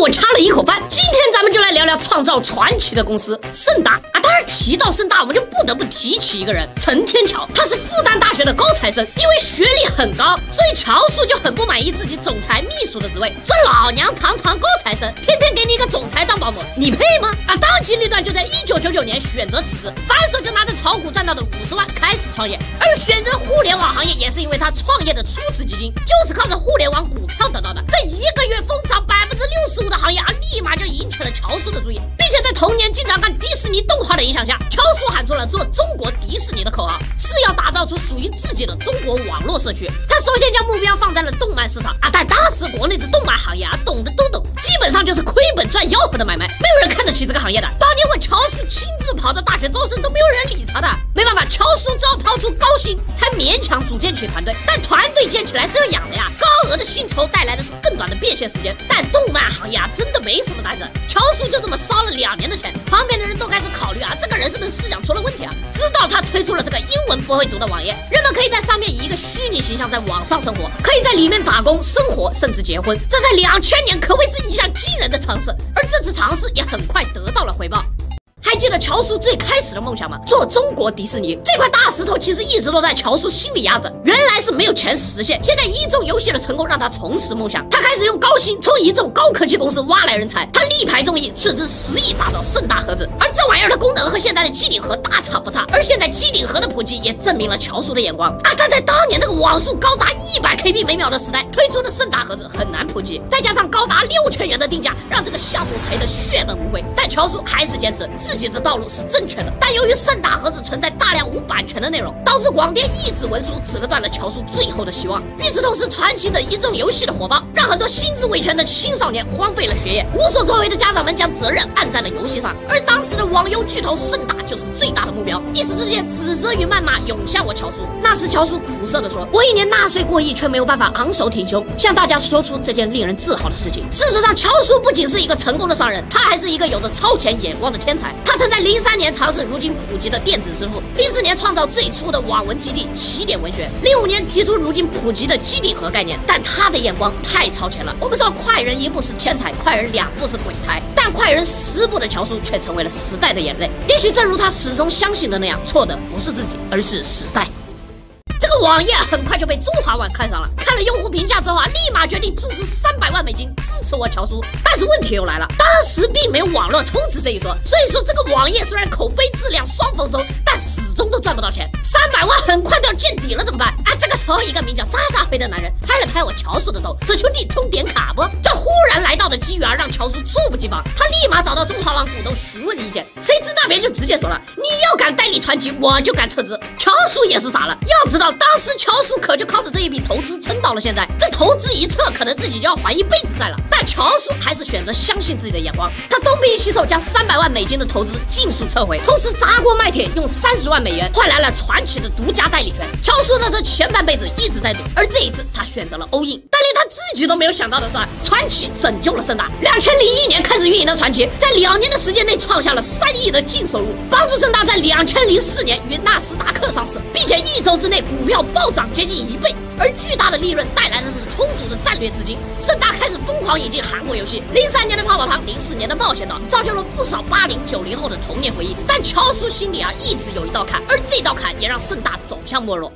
我掐了一口饭。今天咱们就来聊聊创造传奇的公司盛大啊！当然提到盛大，我们就不得不提起一个人陈天桥，他是复旦大学的高材生，因为学历很高，所以乔叔就很不满意自己总裁秘书的职位，说老娘堂堂高材生，天天给你一个总裁当保姆，你配吗？啊！当机立断就在一九九九年选择辞职，反手就拿着炒股赚到的五十万开始创业，而选择互联网行业也是因为他创业的初始基金就是靠着互联网股票得到的，这六十五的行业啊，立马就引起了乔叔的注意，并且在童年经常看迪士尼动画的影响下，乔叔喊出了做中国迪士尼的口号，是要打造出属于自己的中国网络社区。他首先将目标放在了动漫市场啊，但当时国内的动漫行业啊，懂的都懂，基本上就是亏本赚吆喝的买卖，没有人看得起这个行业的。当年我乔叔亲自跑到大学招生，都没有人理他的。没办法，乔叔只好抛出高薪，才勉强组建起团队。但团队建起来是要养的呀，高额的薪酬带来的短的变现时间。但动漫行业啊，真的没什么难的。乔叔就这么烧了两年的钱，旁边的人都开始考虑啊，这个人是不是思想出了问题啊？直到他推出了这个英文不会读的网页，人们可以在上面以一个虚拟形象在网上生活，可以在里面打工、生活，甚至结婚。这在两千年可谓是一项惊人的尝试，而这次尝试也很快得到了回报。还记得乔叔最开始的梦想吗？做中国迪士尼这块大石头，其实一直都在乔叔心里压着。原来是没有钱实现，现在一众游戏的成功让他重拾梦想。他开始用高薪从一众高科技公司挖来人才，他力排众议，斥资十亿打造盛大盒子。而这玩意儿的功能和现在的机顶盒大差不差。而现在机顶盒的普及也证明了乔叔的眼光啊！但在当年那个网速高达一百 KB 每秒的时代推出的盛大盒子很难普及，再加上高达六千元的定价，让这个项目赔得血本无归。但乔叔还是坚持。自自己的道路是正确的，但由于盛大盒子存在大量无版权的内容，导致广电一纸文书折断了乔叔最后的希望。与此同时，传奇等一众游戏的火爆，让很多心智未全的青少年荒废了学业，无所作为的家长们将责任按在了游戏上。而当时的网游巨头盛大就是最大的目标，一时之间指责与谩骂涌向我乔叔。那时乔叔苦涩地说：“我一年纳税过亿，却没有办法昂首挺胸向大家说出这件令人自豪的事情。”事实上，乔叔不仅是一个成功的商人，他还是一个有着超前眼光的天才。曾在零三年尝试如今普及的电子支付，零四年创造最初的网文基地起点文学，零五年提出如今普及的机顶盒概念。但他的眼光太超前了。我们说快人一步是天才，快人两步是鬼才，但快人十步的乔叔却成为了时代的眼泪。也许正如他始终相信的那样，错的不是自己，而是时代。网页很快就被中华网看上了，看了用户评价之后啊，立马决定注资三百万美金支持我乔叔。但是问题又来了，当时并没有网络充值这一说，所以说这个网页虽然口碑质量双丰收，但始终都赚不到钱。三百万很快都要见底了，怎么办？啊，这个时候一个名叫渣渣辉的男人拍了拍我乔叔的头，说兄弟充点卡不？这忽然来到的机遇啊，让乔叔猝不及防，他立马找到中华网股东询问意见，谁知那边就直接说了，你要敢代理传奇，我就敢撤资。乔叔也是傻了，要知道。当当时乔叔可就靠着这一笔投资撑到了现在，这投资一撤，可能自己就要还一辈子债了。但乔叔还是选择相信自己的眼光，他东拼西凑，将三百万美金的投资尽数撤回，同时砸锅卖铁，用三十万美元换来了传奇的独家代理权。乔叔的这前半辈子一直在赌，而这一次他选择了欧印。但连自己都没有想到的是，传奇拯救了盛大。两千零一年开始运营的传奇，在两年的时间内创下了三亿的净收入，帮助盛大在两千零四年于纳斯达克上市，并且一周之内股。票暴涨接近一倍，而巨大的利润带来的是充足的战略资金。盛大开始疯狂引进韩国游戏，零三年的泡泡糖，零四年的冒险岛，造就了不少八零九零后的童年回忆。但乔叔心里啊，一直有一道坎，而这道坎也让盛大走向没落。